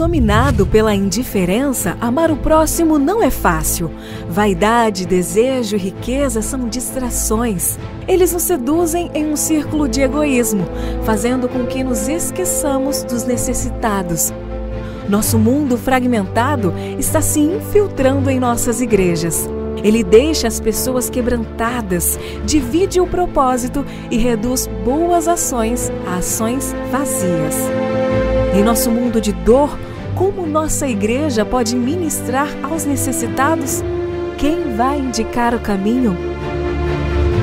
dominado pela indiferença, amar o próximo não é fácil. Vaidade, desejo e riqueza são distrações. Eles nos seduzem em um círculo de egoísmo, fazendo com que nos esqueçamos dos necessitados. Nosso mundo fragmentado está se infiltrando em nossas igrejas. Ele deixa as pessoas quebrantadas, divide o propósito e reduz boas ações a ações vazias. Em nosso mundo de dor, como nossa igreja pode ministrar aos necessitados? Quem vai indicar o caminho?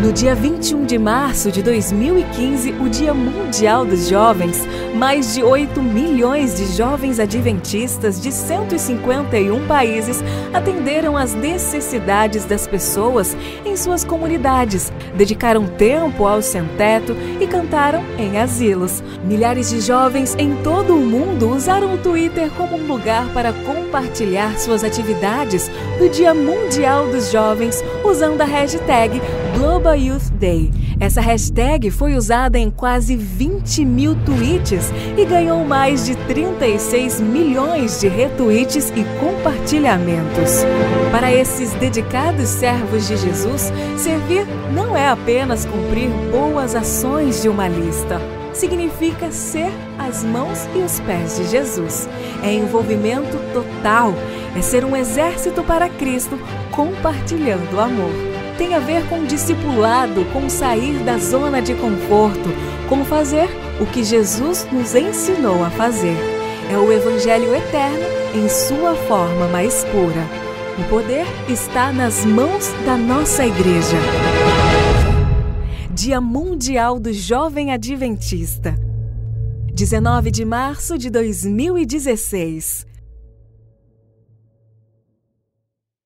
No dia 21 de março de 2015, o Dia Mundial dos Jovens, mais de 8 milhões de jovens adventistas de 151 países atenderam às necessidades das pessoas em suas comunidades, dedicaram tempo ao sem-teto e cantaram em asilos. Milhares de jovens em todo o mundo usaram o Twitter como um lugar para compartilhar suas atividades do Dia Mundial dos Jovens usando a hashtag Global Youth Day. Essa hashtag foi usada em quase 20 mil tweets e ganhou mais de 36 milhões de retweets e compartilhamentos. Para esses dedicados servos de Jesus, servir não é apenas cumprir boas ações de uma lista. Significa ser as mãos e os pés de Jesus. É envolvimento total, é ser um exército para Cristo compartilhando o amor tem a ver com discipulado, com sair da zona de conforto, com fazer o que Jesus nos ensinou a fazer. É o Evangelho eterno em sua forma mais pura. O poder está nas mãos da nossa igreja. Dia Mundial do Jovem Adventista. 19 de março de 2016.